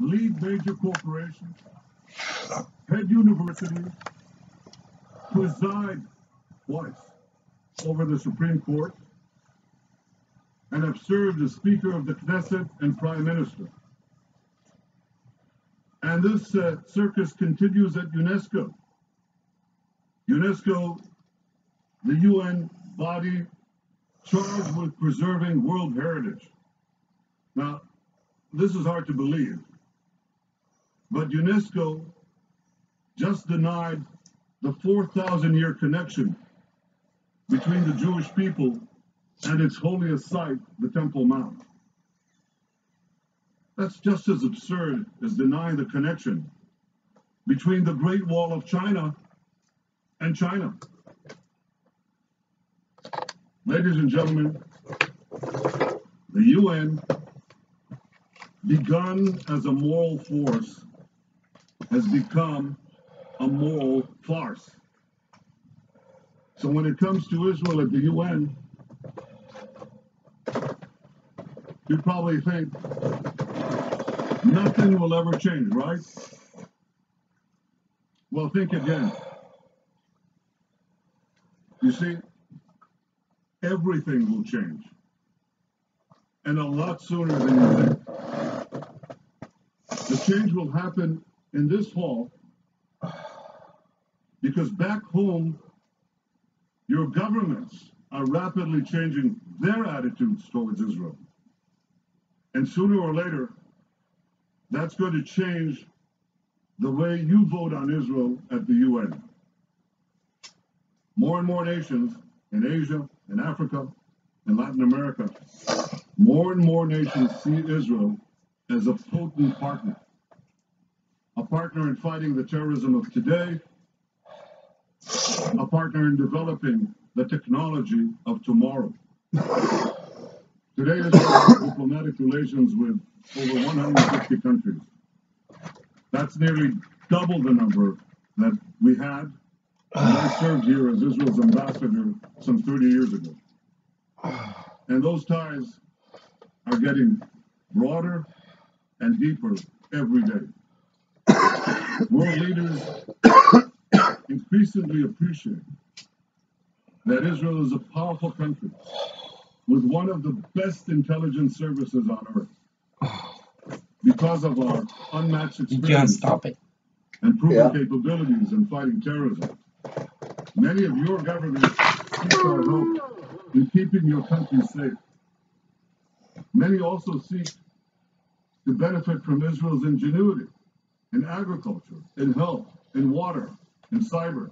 lead major corporations, head universities, preside twice over the Supreme Court, and have served as Speaker of the Knesset and Prime Minister. And this uh, circus continues at UNESCO. UNESCO, the UN body charged with preserving world heritage. Now, this is hard to believe, but UNESCO just denied the 4,000 year connection between the Jewish people and its holiest site, the Temple Mount. That's just as absurd as denying the connection between the Great Wall of China and China. Ladies and gentlemen, the UN, begun as a moral force, has become a moral farce. So when it comes to Israel at the UN, you probably think nothing will ever change, right? Well, think again. You see, everything will change. And a lot sooner than you think. The change will happen in this hall because back home, your governments are rapidly changing their attitudes towards Israel. And sooner or later, that's going to change the way you vote on Israel at the UN. More and more nations in Asia, in Africa, in Latin America, more and more nations see Israel as a potent partner. A partner in fighting the terrorism of today, a partner in developing the technology of tomorrow. Today, Israel has diplomatic relations with over 150 countries. That's nearly double the number that we had when I served here as Israel's ambassador some 30 years ago. And those ties are getting broader and deeper every day. World leaders increasingly appreciate that Israel is a powerful country with one of the best intelligence services on earth because of our unmatched You can't experience stop it. and proven Yeah. capabilities in fighting terrorism. Many of your governments seek our help in keeping your country safe. Many also seek to benefit from Israel's ingenuity in agriculture, in health, in water, in cyber,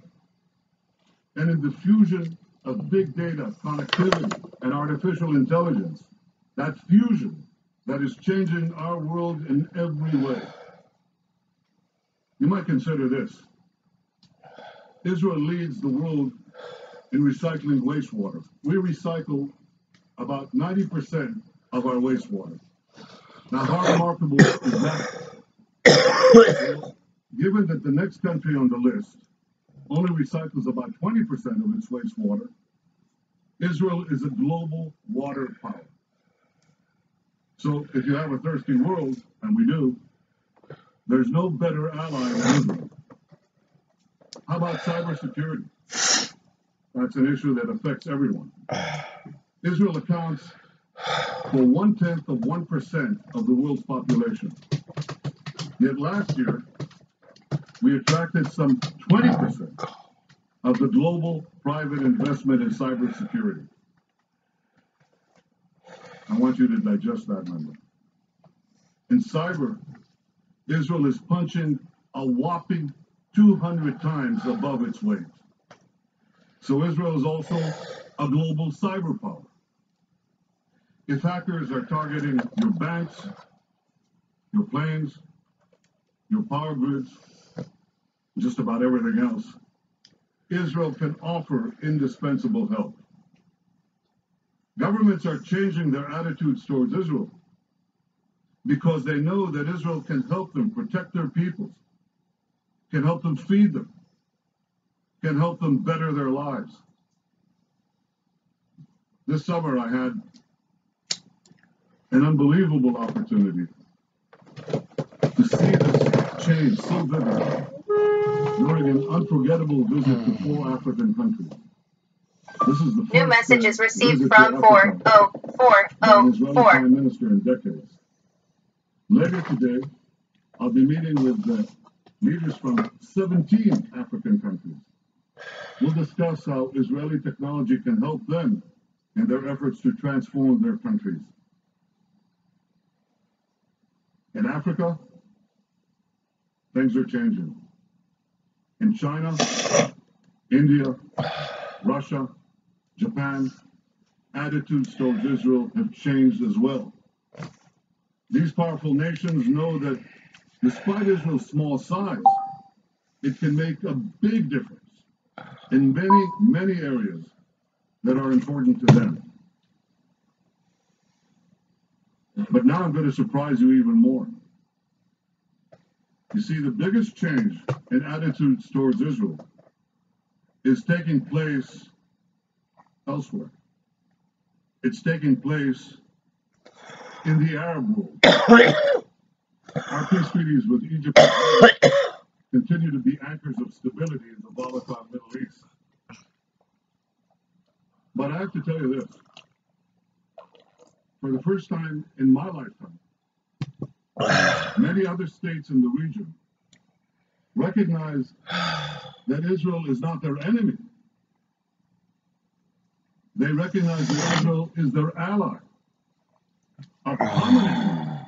and in the fusion of big data, connectivity, and artificial intelligence. That fusion that is changing our world in every way. You might consider this. Israel leads the world in recycling wastewater. We recycle about 90% of our wastewater. Now, how remarkable is that? Given that the next country on the list only recycles about 20% of its wastewater, Israel is a global water power. So if you have a thirsty world, and we do, there's no better ally than Israel. How about cybersecurity? That's an issue that affects everyone. Israel accounts for one tenth of 1% of the world's population. Yet last year, we attracted some 20% of the global private investment in cybersecurity. I want you to digest that number. In cyber, Israel is punching a whopping 200 times above its weight. So Israel is also a global cyber power. If hackers are targeting your banks, your planes, your power grids, just about everything else, Israel can offer indispensable help. Governments are changing their attitudes towards Israel because they know that Israel can help them protect their peoples, can help them feed them, can help them better their lives. This summer, I had an unbelievable opportunity to see this change so vividly during an unforgettable visit to four African countries. This is the first New message uh, received from Africa by an 40404. Prime Minister in decades. Later today, I'll be meeting with uh, leaders from 17 African countries. We'll discuss how Israeli technology can help them in their efforts to transform their countries. In Africa, things are changing. In China, India, Russia, Japan, attitudes towards Israel have changed as well. These powerful nations know that despite Israel's small size, it can make a big difference in many, many areas that are important to them. But now I'm going to surprise you even more. You see, the biggest change in attitudes towards Israel is taking place elsewhere. It's taking place in the Arab world. Our peace treaties with Egypt continue to be anchors of stability in the volatile Middle East. But I have to tell you this for the first time in my lifetime, many other states in the region recognize that Israel is not their enemy. They recognize that Israel is their ally. Our common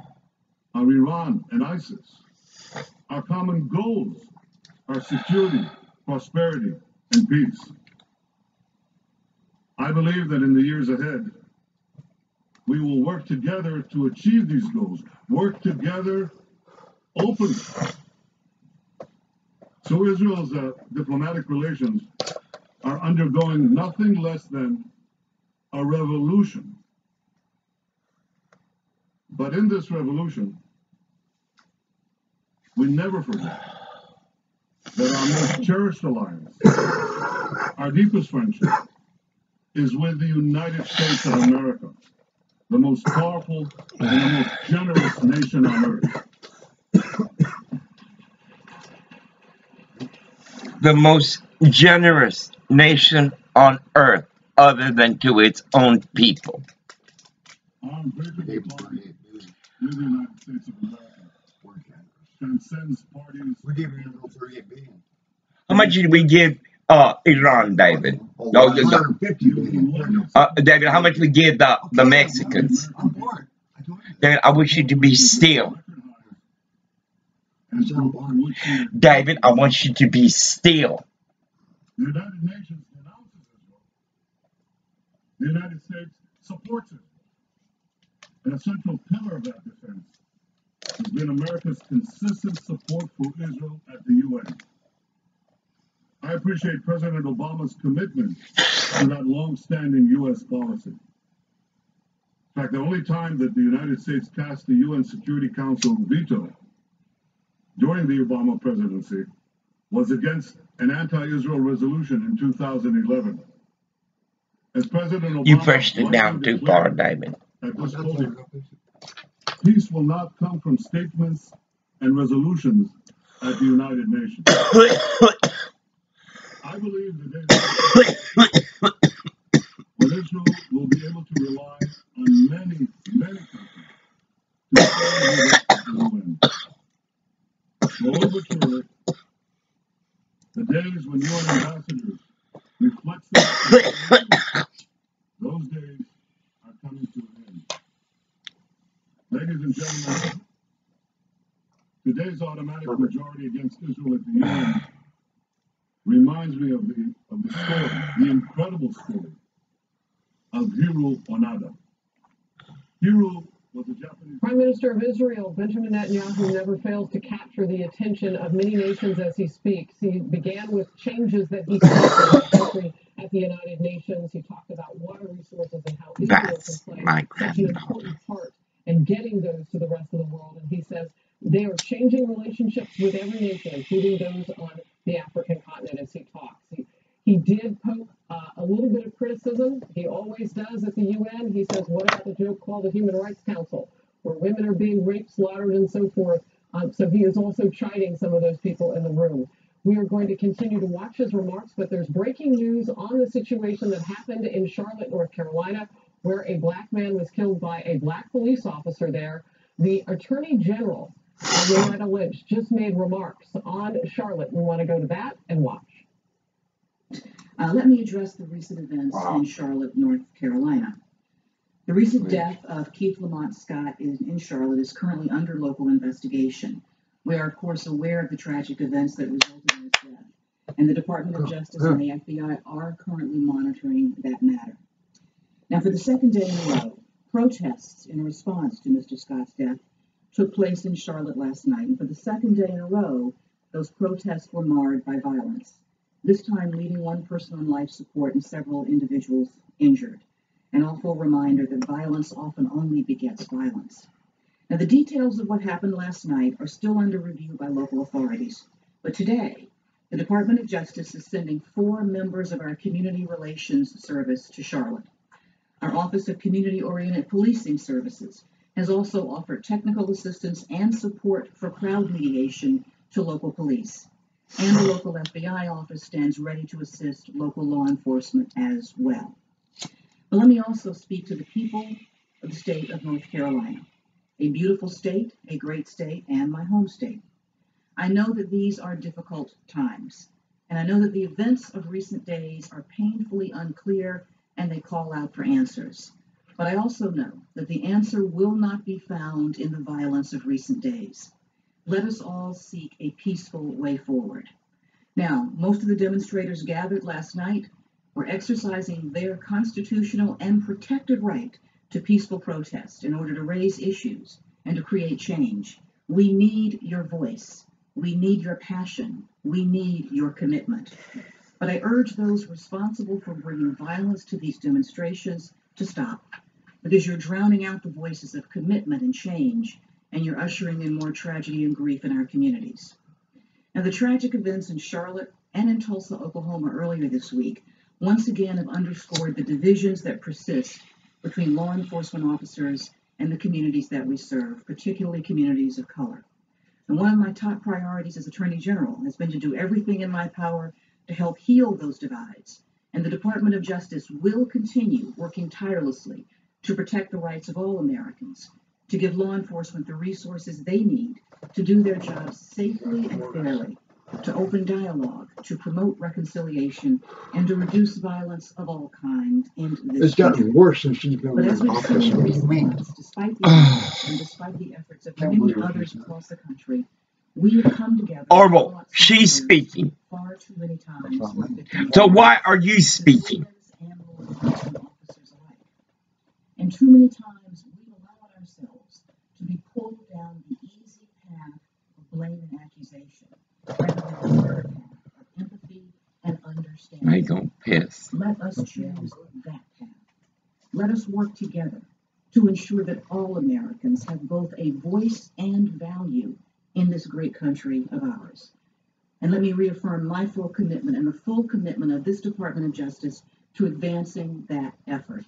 are Iran and ISIS. Our common goals are security, prosperity, and peace. I believe that in the years ahead, we will work together to achieve these goals, work together openly. So Israel's uh, diplomatic relations are undergoing nothing less than a revolution. But in this revolution, we never forget that our most cherished alliance, our deepest friendship, is with the United States of America, the most powerful and the most generous nation on earth. the most generous nation on earth other than to its own people. Our unbreakable Gave him bond 38 billion. with the United States of America transcends parties. We gave him 38 billion. How much did we give uh Iran, David? Oh, No, you- 150 billion. Uh, David, how much we give the, the Mexicans? David, I wish you to be still. The David, I want you to be still. the United Nations. The United States supports it. And a central pillar of that defense has been America's consistent support for Israel at the UN. I appreciate President Obama's commitment to that long-standing U.S. policy. In fact, the only time that the United States cast the UN Security Council veto during the Obama presidency was against an anti-Israel resolution in 2011. As President Obama You pushed it down too far, David. that peace will not come from statements and resolutions at the United Nations. I believe the day when Israel will be able to rely on many, many countries to stand with it at the UN. Slowly but surely, the days when UN ambassadors reflect that, those days are coming to an end. Ladies and gentlemen, today's automatic majority against Israel at the UN reminds me of the of the story, the incredible story of Hiro Onoda. Hiro was a Japanese Prime Minister of Israel, Benjamin Netanyahu, never fails to capture the attention of many nations as he speaks. He began with changes that he saw in the country at the United Nations. He talked about water resources and how Israel That's can play my such an grandmother. important part in getting those to the rest of the world. And he says they are changing relationships with every nation, including those on the African continent as he talks. He, he did poke uh, a little bit of criticism. He always does at the UN. He says, what about the joke called the Human Rights Council, where women are being raped, slaughtered, and so forth? Um, so he is also chiding some of those people in the room. We are going to continue to watch his remarks, but there's breaking news on the situation that happened in Charlotte, North Carolina, where a black man was killed by a black police officer there. The Attorney General, Loretta Lynch, just made remarks on Charlotte. We want to go to that and watch. Uh, let me address the recent events Wow. in Charlotte, North Carolina. The recent Right. death of Keith Lamont Scott in, in Charlotte is currently under local investigation. We are, of course, aware of the tragic events that resulted in his death, and the Department of Justice and the FBI are currently monitoring that matter. Now, for the second day in a row, protests in response to Mr. Scott's death took place in Charlotte last night, and for the second day in a row, those protests were marred by violence this time leaving one person on life support and several individuals injured. An awful reminder that violence often only begets violence. Now, the details of what happened last night are still under review by local authorities, but today, the Department of Justice is sending four members of our Community Relations Service to Charlotte. Our Office of Community Oriented Policing Services has also offered technical assistance and support for crowd mediation to local police and the local FBI office stands ready to assist local law enforcement as well. But let me also speak to the people of the state of North Carolina, a beautiful state, a great state, and my home state. I know that these are difficult times, and I know that the events of recent days are painfully unclear and they call out for answers. But I also know that the answer will not be found in the violence of recent days let us all seek a peaceful way forward. Now, most of the demonstrators gathered last night were exercising their constitutional and protected right to peaceful protest in order to raise issues and to create change. We need your voice. We need your passion. We need your commitment. But I urge those responsible for bringing violence to these demonstrations to stop because you're drowning out the voices of commitment and change and you're ushering in more tragedy and grief in our communities. Now, the tragic events in Charlotte and in Tulsa, Oklahoma earlier this week once again have underscored the divisions that persist between law enforcement officers and the communities that we serve, particularly communities of color. And one of my top priorities as Attorney General has been to do everything in my power to help heal those divides. And the Department of Justice will continue working tirelessly to protect the rights of all Americans to give law enforcement the resources they need to do their jobs safely and fairly, to open dialogue, to promote reconciliation, and to reduce violence of all kinds It's gotten worse since she's been But in as we've office. seen in recent months, despite the efforts and despite the efforts of many others across the country, we have come together. Orville, she's speaking. Far too many times. That's not with me. victims So why are you speaking? civilians and law enforcement officers alike. And too many times we allow ourselves to be pulled down the easy path of blame and accusation rather than the hard path of empathy and understanding. I don't piss. Let us choose that path. Let us work together to ensure that all Americans have both a voice and value in this great country of ours. And let me reaffirm my full commitment and the full commitment of this Department of Justice to advancing that effort.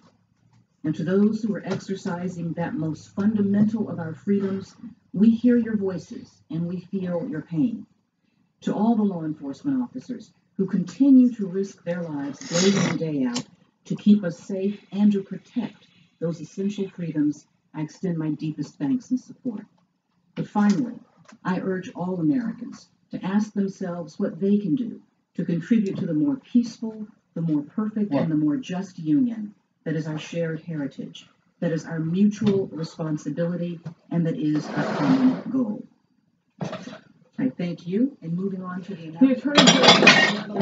And to those who are exercising that most fundamental of our freedoms, we hear your voices and we feel your pain. To all the law enforcement officers who continue to risk their lives day in and day out to keep us safe and to protect those essential freedoms, I extend my deepest thanks and support. But finally, I urge all Americans to ask themselves what they can do to contribute to the more peaceful, the more perfect, and the more just union that is our shared heritage, that is our mutual responsibility, and that is our common goal. I thank you, and moving on to the The announcement. Attorney General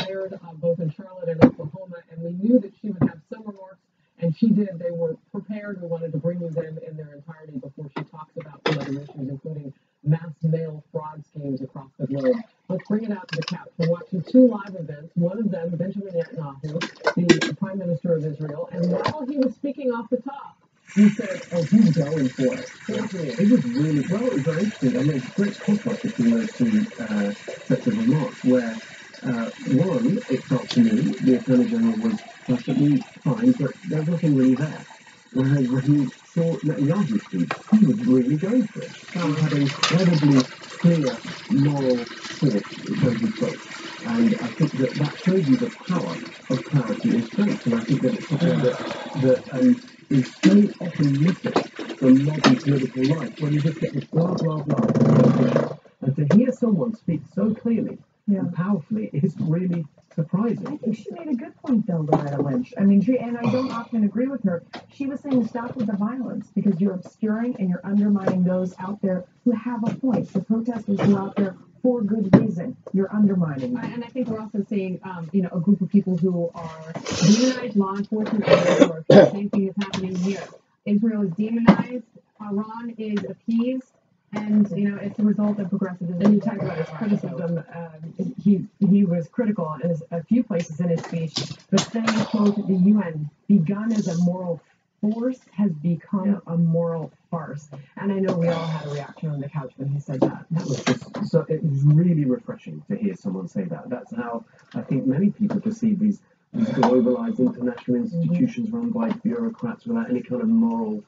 hired uh, both in Charlotte and Oklahoma, and we knew that she would have some remarks, and she did. They were prepared. We wanted to bring you them in their entirety before she talks about some other issues, including mass mail fraud schemes across the globe. Let's bring it out to the couch. We're watching two live events. One of them, Benjamin Netanyahu, the Prime Minister of Israel, and while he was speaking off the top, he said, "Oh, he's going for it." Here's me. It was really well. It was very interesting. I mean, it's a great contrast between those two uh, sets of remarks. Where uh, one, it felt to me, the Attorney General was perfectly fine, but there was nothing really there. Whereas when he saw Netanyahu's speech, he was really going for it. He had an incredibly clear moral thought when he spoke. And I think that that shows you the power of clarity and strength. And I think that it's something that, that um, is so often missing from modern political life, when you just get this blah, blah, blah. And to hear someone speak so clearly Yeah. and powerfully is really surprising. I think she made a good point though, Loretta Lynch. I mean, she, and I don't often agree with her. She was saying stop with the violence because you're obscuring and you're undermining those out there who have a point. The protesters who are out there for good reason. You're undermining I- them. And I think we're also seeing, um, you know, a group of people who are demonized law enforcement or the same thing is happening here. Israel is demonized, Iran is appeased, and, you know, it's a result of progressivism. And you talk about his criticism. Um, he he was critical in a few places in his speech, but saying, "quote The UN, begun as a moral force, has become a moral farce." And I know we all had a reaction on the couch when he said that. That was just so it was really refreshing to hear someone say that. That's how I think many people perceive these these globalized international mm-hmm. institutions run by bureaucrats without any kind of moral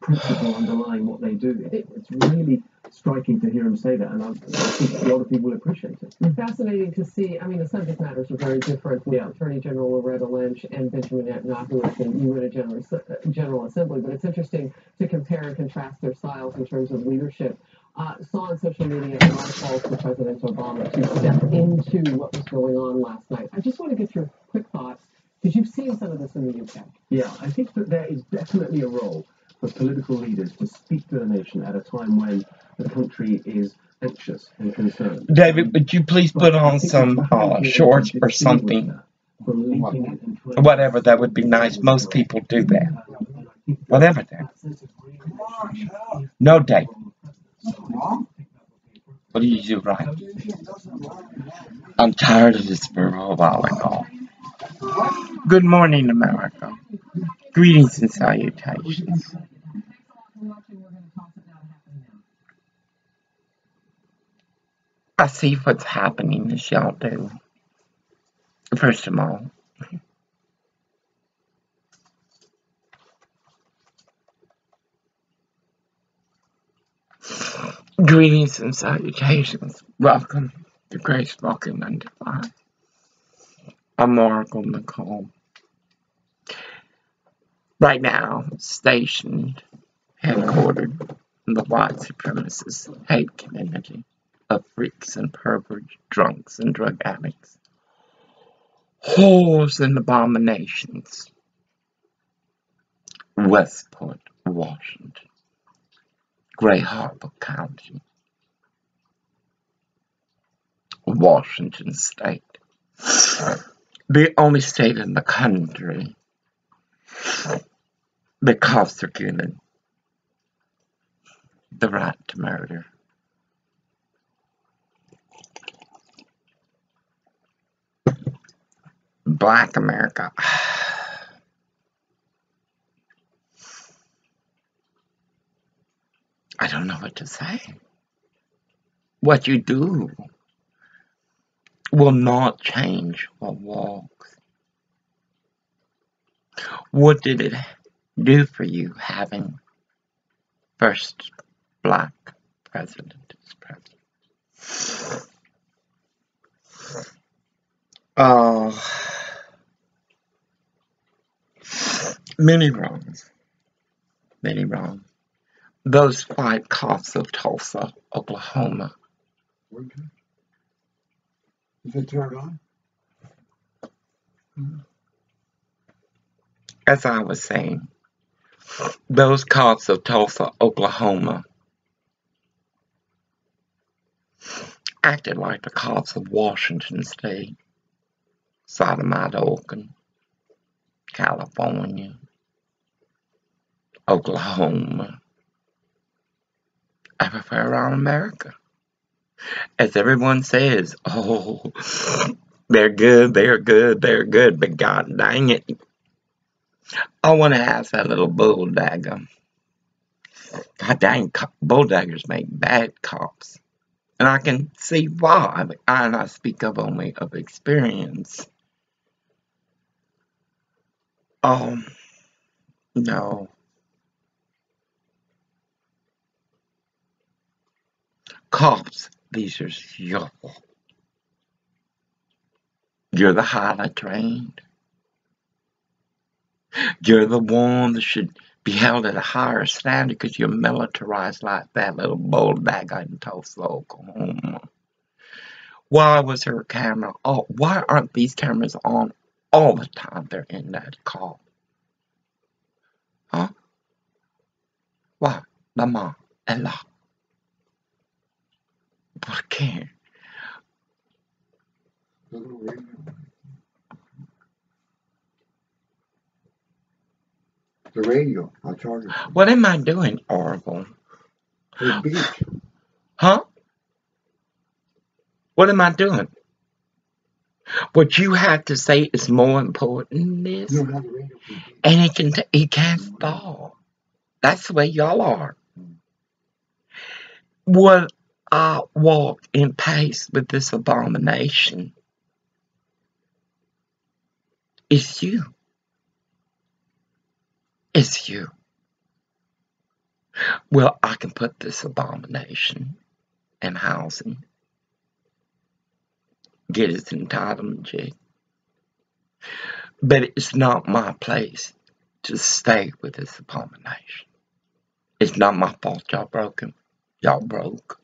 principle underlying what they do. It, it's really striking to hear him say that, and I, I think a lot of people will appreciate it. It's fascinating to see. I mean, the subject matters are very different with Yeah. Attorney General Loretta Lynch and Benjamin Netanyahu at the UN General, General Assembly. But it's interesting to compare and contrast their styles in terms of leadership. Uh, saw on social media a lot of calls for President Obama to step into what was going on last night. I just want to get your quick thoughts because you've seen some of this in the UK. Yeah, I think that there is definitely a role for political leaders to speak to the nation at a time when the country is anxious and concerned. David, would you please put on some uh, shorts or something? Whatever, that would be nice. Most people do that. Whatever that. No, David. What do you do right? I'm tired of this for a while. Good morning, America. Greetings and salutations. I see what's happening as y'all do. First of all, greetings and salutations. Welcome to Grace Walking Undefined. I'm Oracle Nicole. Right now, stationed, headquartered in the white supremacist hate community of freaks and perverts, drunks and drug addicts, whores and abominations. Westport, Washington, Gray Harbor County, Washington State, the only state in the country. That constituted the right to murder. Black America. I don't know what to say. What you do will not change what walks. What did it do for you having first black president as president? Oh, many wrongs. Many wrongs. Those five cops of Tulsa, Oklahoma, Okay. Is it turned on? as I was saying, those cops of Tulsa, Oklahoma, acted like the cops of Washington State, Sodomite, Oregon, California, Oklahoma, everywhere around America. As everyone says, oh, they're good, they're good, they're good, but god dang it, I want to have that little bulldagger. God dang, bulldaggers make bad cops. And I can see why, I, and I speak of only of experience. Um, no. Cops, these are your fault. You're the highly trained. You're the one that should be held at a higher standard because you're militarized like that little bag in Tulsa, Oklahoma. Why was her camera off? Why aren't these cameras on all the time they're in that call? Huh? Why? Mamá, ella. ¿Por qué? The radio. I charge it. What am I doing, Oracle? The beach. Huh? What am I doing? What you have to say is more important than this, You don't have the radio. for the beach. and he can t- he can't fall. That's the way y'all are. Will I walk in pace with this abomination? It's you. It's you. Well, I can put this abomination in housing, get its entitlement check, but it's not my place to stay with this abomination. It's not my fault y'all broke him. Y'all broke.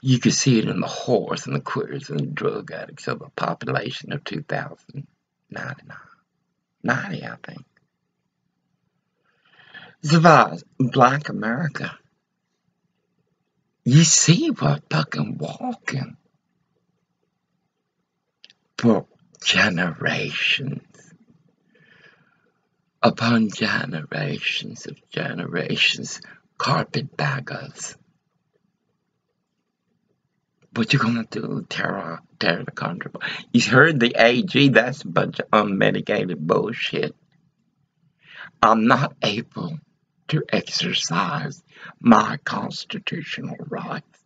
You can see it in the whores and the queers and the drug addicts of a population of 2,099. 90, I think. Survives Black America. You see we're fucking walking for generations upon generations of generations, carpetbaggers. What you gonna do? Tear, tear the apart? You heard the AG? That's a bunch of unmedicated bullshit. I'm not able to exercise my constitutional rights.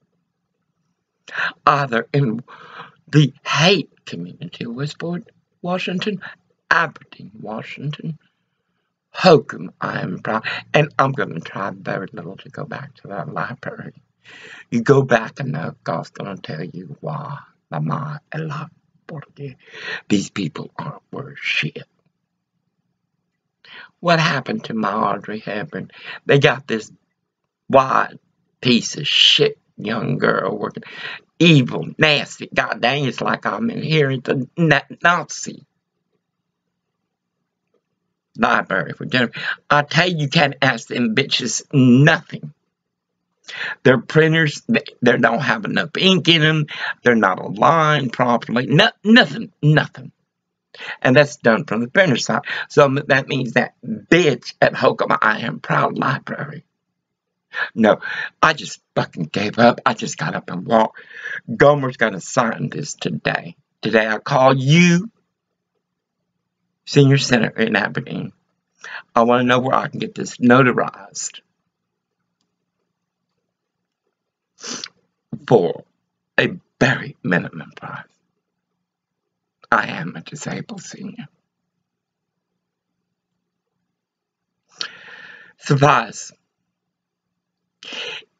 Either in the hate community of Westport, Washington, Aberdeen, Washington, Hoquiam, I am proud, and I'm going to try very little to go back to that library. You go back and the God's going to tell you why. Mama, ela, porque these people aren't worth shit. What happened to my Audrey Hepburn? They got this wide piece of shit young girl working, evil, nasty. God dang, it's like I'm in here at the Na- Nazi library for dinner. I tell you, you can't ask them bitches nothing. Their printers, they, they don't have enough ink in them. They're not aligned properly. No, nothing, nothing. And that's done from the printer side. So that means that bitch at Hoquiam I Am Proud Library. No, I just fucking gave up. I just got up and walked. Gomer's gonna sign this today. Today I call you, senior Center in Aberdeen. I want to know where I can get this notarized for a very minimum price. I am a disabled senior. Surprise.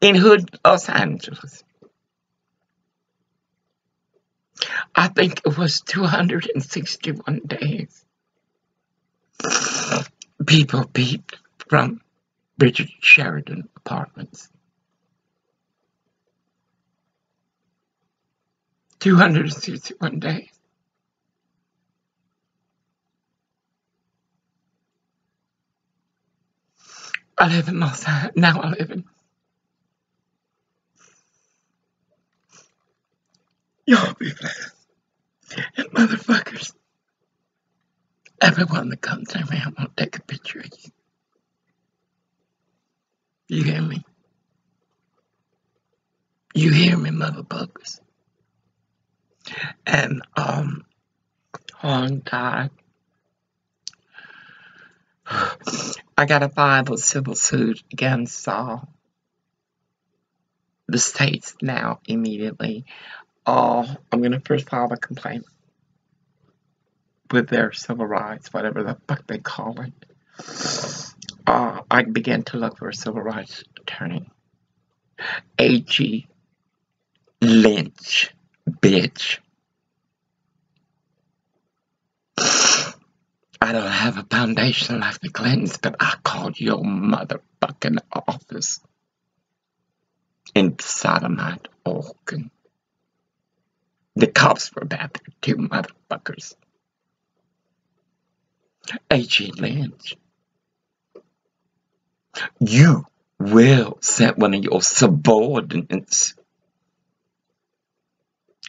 In Hood, Los Angeles. I think it was 261 days. People peeped from Richard Sheridan Apartments. 261 days. I live in Los Angeles. Now I live in. Y'all be blessed. And motherfuckers. Everyone that comes to me, I want to take a picture of you. You hear me? You hear me, motherfuckers? And, um, on time. I got a civil suit against the states now immediately. Uh, I'm going to first file a complaint with their civil rights, whatever the fuck they call it. Uh, I began to look for a civil rights attorney. A.G. Lynch, bitch. I don't have a foundation like the Clintons, but I called your motherfucking office in sodomite Oregon. The cops were bad there too, motherfuckers. H.E. Lynch, you will send one of your subordinates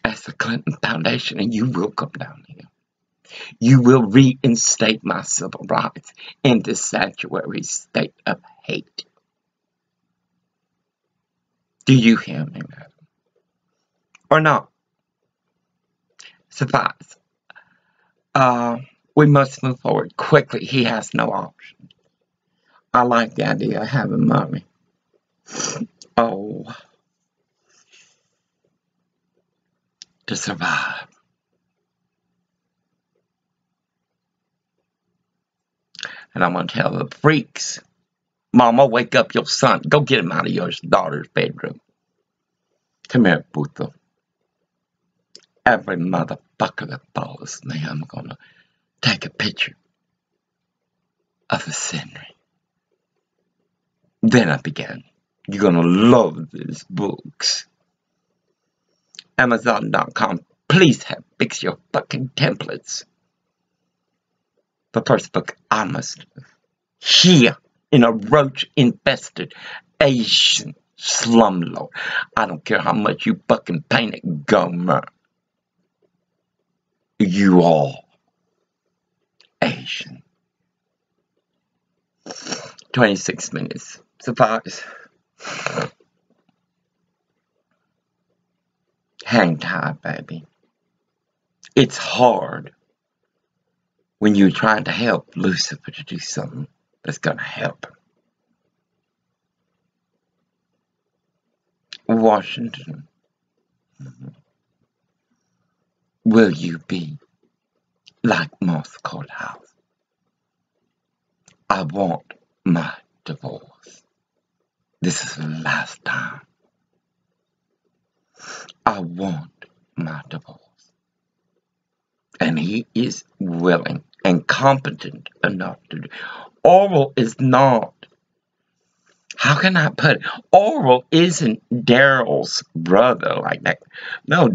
as the Clinton Foundation and you will come down here. You will reinstate my civil rights in this sanctuary state of hate. Do you hear me, madam? Or not? Suffice. Uh, we must move forward quickly. He has no option. I like the idea of having money. Oh, to survive. And I'm going to tell the freaks, Mama, wake up your son. Go get him out of your daughter's bedroom. Come here, Butha. Every motherfucker that follows me, I'm going to take a picture of the scenery. Then I began. You're going to love these books. Amazon.com. Please have fix your fucking templates. The first book I must here in a roach infested Asian slumlord. I don't care how much you fucking paint it, Gomer. You all Asian. 26 minutes. Surprise. Hang tight, baby. It's hard when you're trying to help Lucifer to do something that's going to help. Washington, mm-hmm. will you be like Moss Courthouse? I want my divorce. This is the last time. I want my divorce. And he is willing and competent enough to do. Oral is not. How can I put it? Oral isn't Daryl's brother like that. No.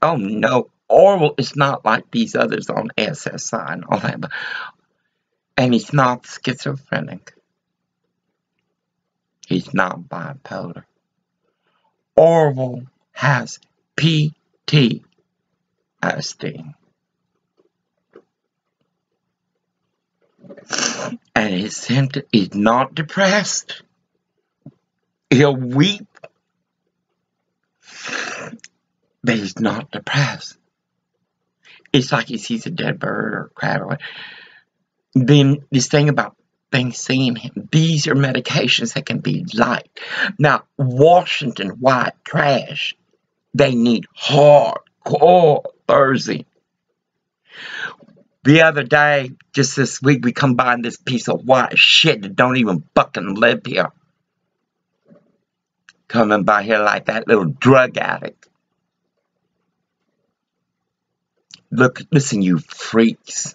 Oh no. Oral is not like these others on SSI and all that. But, and he's not schizophrenic. He's not bipolar. Orville has PTSD. And his symptom is not depressed. He'll weep, but he's not depressed. It's like he sees a dead bird or a crab or what. Then this thing about things seeing him, these are medications that can be light. Now, Washington white trash, they need hardcore Thursday. The other day, just this week, we come combined this piece of white shit that don't even fucking live here. Coming by here like that little drug addict. Look, listen, you freaks.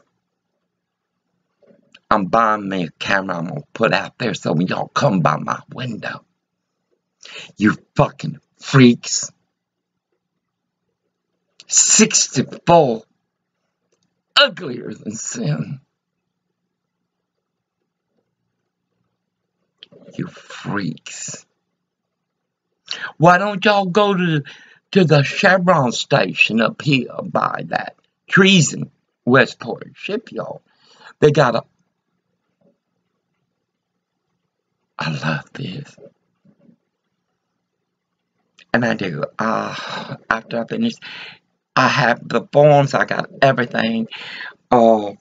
I'm buying me a camera I'm gonna put out there so when y'all come by my window, you fucking freaks. 64 uglier than sin. You freaks. Why don't y'all go to to the Chevron station up here by that treason Westport shipyard? They got a I love this. And I do. Uh, after I finish, I have the forms, I got everything. Uh,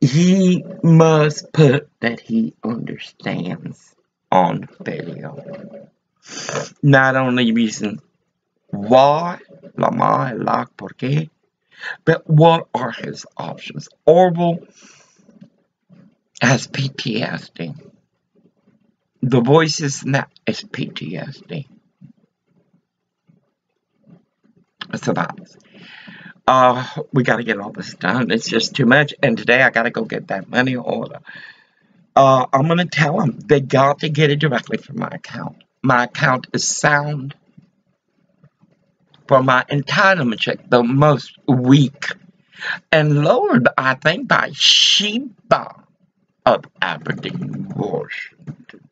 he must put that he understands on video. Not only reason why, la mai, like, por qué, but what are his options? Orville has PTSD. The voices now is PTSD. It's about uh we gotta get all this done. It's just too much. And today I gotta go get that money order. Uh I'm gonna tell them they got to get it directly from my account. My account is sound for my entitlement check, the most weak and lowered, I think, by Sheba of Aberdeen, Washington.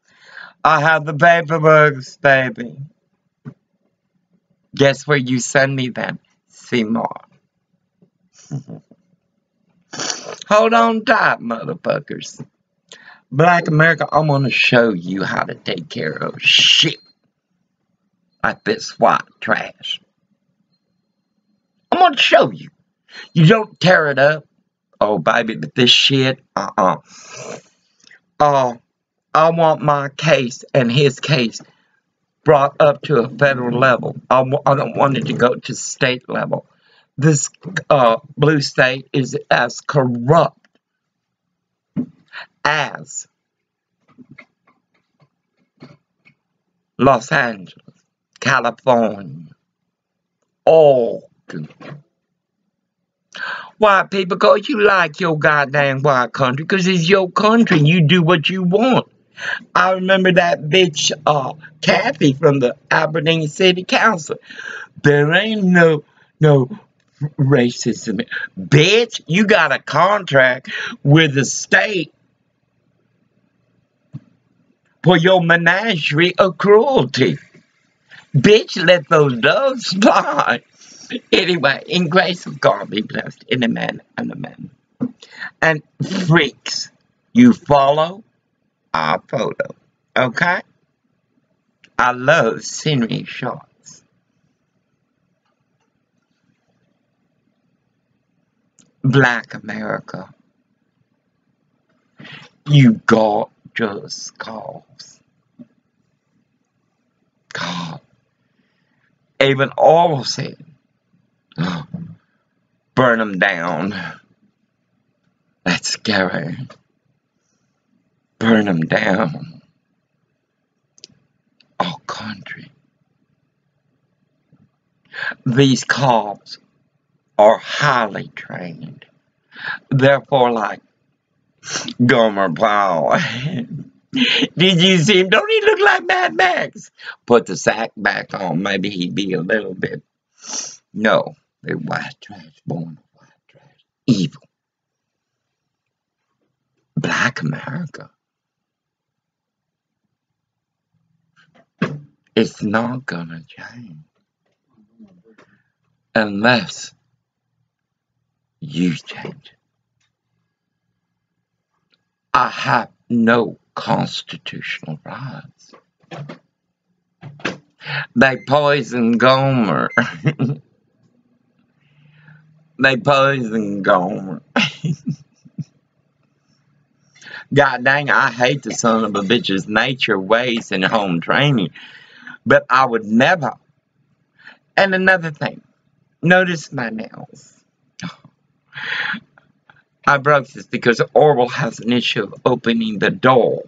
I have the paperwork, baby. Guess where you send me them? Seymour. Hold on tight, motherfuckers. Black America, I'm gonna show you how to take care of shit like this white trash. I'm gonna show you. You don't tear it up. Oh, baby, but this shit, uh-uh. Uh, I want my case and his case brought up to a federal level. I, w- I don't want it to go to state level. This uh, blue state is as corrupt as Los Angeles, California, Oregon. White people, cause you like your goddamn white country, cause it's your country. You do what you want. I remember that bitch, uh, Kathy from the Aberdeen City Council. There ain't no, no racism. Bitch, you got a contract with the state for your menagerie of cruelty. Bitch, let those doves fly. Anyway, in grace of God be blessed in a man and a man. And freaks, you follow our photo. Okay? I love scenery shots. Black America. You gorgeous calves. God. Even all of said, burn them down. That's scary. Burn them down. Oh, country. These cops are highly trained. Therefore, like Gomer Powell. Did you see him? Don't he look like Mad Max? Put the sack back on. Maybe he'd be a little bit. No, they're white trash, born white trash. Evil. Black America. It's not gonna change unless you change. I have no constitutional rights. They poisoned Gomer. they poisoned Gomer. God dang, I hate the son of a bitch's nature, ways, and home training. But I would never. And another thing, notice my nails. I broke this because Orwell has an issue of opening the door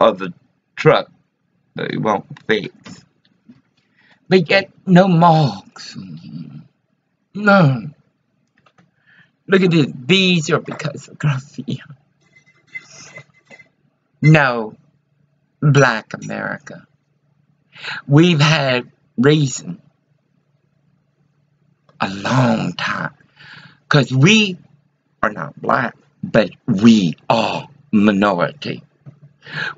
of the truck that he won't fix. But yet, no marks. None. Look at this. These are because of graffiti. No. Black America. We've had reason a long time. Because we are not black, but we are minority.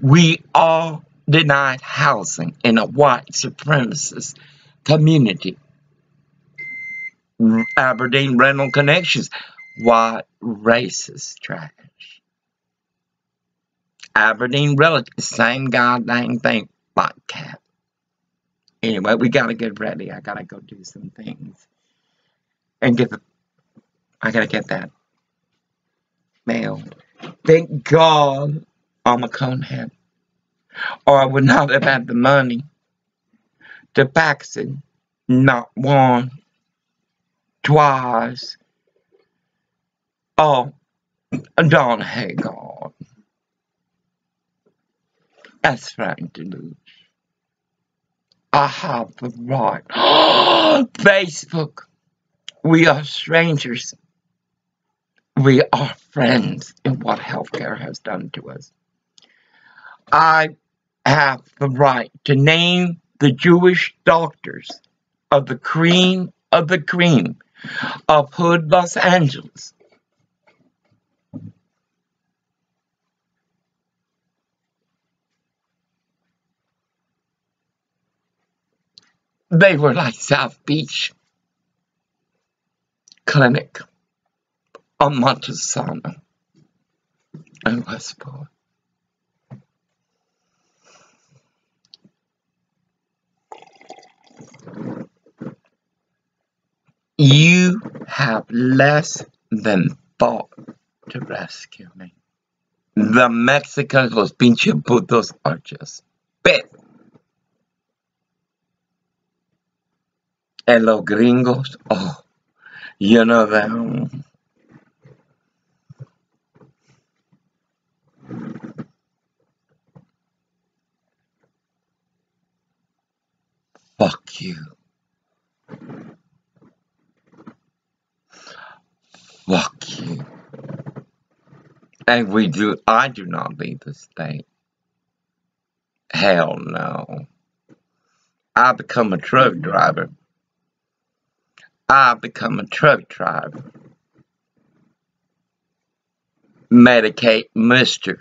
We are denied housing in a white supremacist community. Aberdeen Rental Connections, white racist trash. Aberdeen Relative, same goddamn thing, like cat. Anyway, we gotta get ready. I gotta go do some things. And get the, I gotta get that mail. Thank God I'm a conehead. Or I would not have had the money to fax it. Not one, twice. Oh, Don Hagar. That's Frank Deluge. I have the right. Facebook. We are strangers. We are friends in what healthcare has done to us. I have the right to name the Jewish doctors of the cream of the cream of Hood, Los Angeles. They were like South Beach Clinic on Montesano and Westport. You have less than thought to rescue me. The Mexicans, los pinches putos, are just bit. And los gringos, oh, you know them. Fuck you. Fuck you. And we do, I do not leave the state. Hell no. I become a truck driver. I become a truck driver. Medicate mister.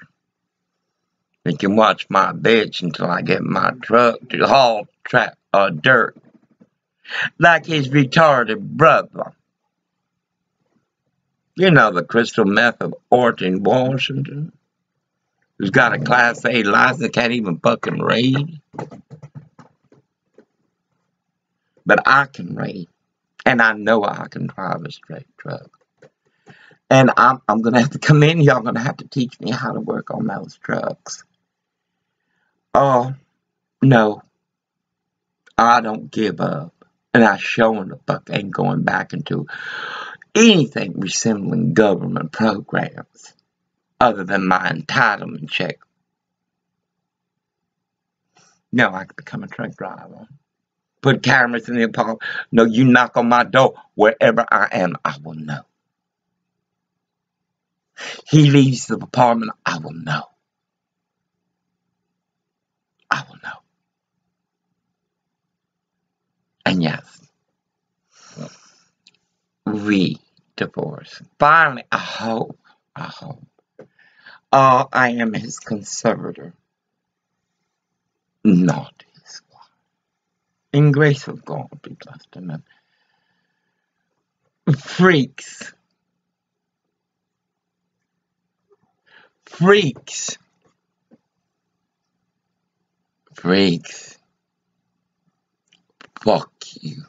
You can watch my bitch until I get my truck to haul tra- uh, dirt. Like his retarded brother. You know the crystal meth of Orton, Washington, who's got a Class A license, can't even fucking read. But I can read, and I know I can drive a straight truck. And I'm, I'm gonna have to come in. Y'all gonna have to teach me how to work on those trucks. Oh no, I don't give up, and I sure the fuck ain't going back into anything resembling government programs other than my entitlement check. No, I could become a truck driver. Put cameras in the apartment. No, you knock on my door wherever I am, I will know. He leaves the apartment, I will know. I will know. And yes, we divorce. Finally, I hope, I hope. Uh, I am his conservator, wife. In grace of oh God be blessed, amen. Freaks, freaks, freaks. Fuck you.